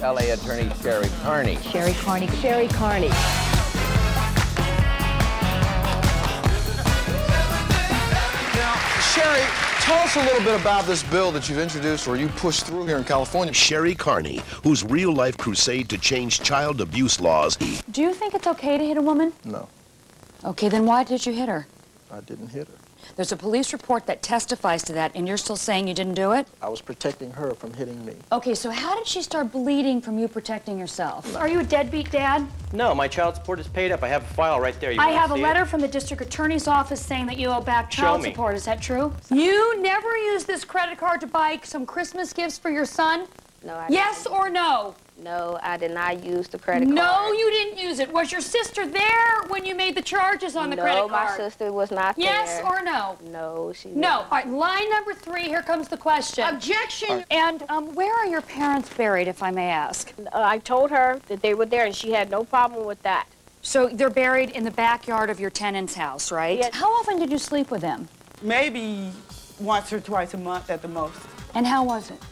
LA attorney Shari Karney. Shari Karney. Shari Karney. Now, Shari, tell us a little bit about this bill that you've introduced or you pushed through here in California. Shari Karney, whose real life crusade to change child abuse laws. Do you think it's okay to hit a woman? No, Okay, then why did you hit her? I didn't hit her. There's a police report that testifies to that, and you're still saying you didn't do it? I was protecting her from hitting me. Okay, so how did she start bleeding from you protecting yourself? Are you a deadbeat dad? No, my child support is paid up. I have a file right there. You I have a see it? letter from the district attorney's office saying that you owe back child support. Is that true? You never used this credit card to buy some Christmas gifts for your son? No, I Yes didn't. or no? No, I did not use the credit card. No, you didn't use it. Was your sister there when you made the charges on the no, credit card? No, my sister was not Yes there. Yes or no? No, she No. All wasn't. right, line number three, here comes the question. Objection. And um, where are your parents buried, if I may ask? Uh, I told her that they were there, and she had no problem with that. So they're buried in the backyard of your tenant's house, right? Yes. How often did you sleep with them? Maybe once or twice a month at the most. And how was it?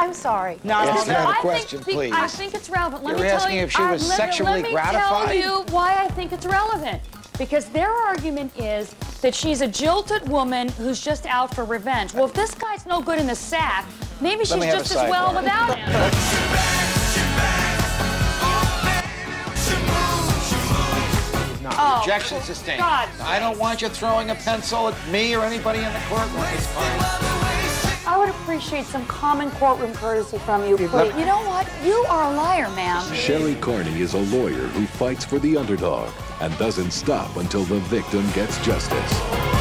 I'm sorry. No, Yes, no, ma'am. no. a I question, think, please. I think it's relevant. Let You're me tell you, if she uh, was let me- sexually let me gratified? tell you why I think it's relevant. Because their argument is that she's a jilted woman who's just out for revenge. Well, if this guy's no good in the sack, maybe she's me have a just as well sidebar. without him. Oh, Objection sustained. God. I don't want you throwing a pencil at me or anybody in the courtroom. It's fine. I would appreciate some common courtroom courtesy from you, please. You know what? You are a liar, ma'am. Shari Karney is a lawyer who fights for the underdog and doesn't stop until the victim gets justice.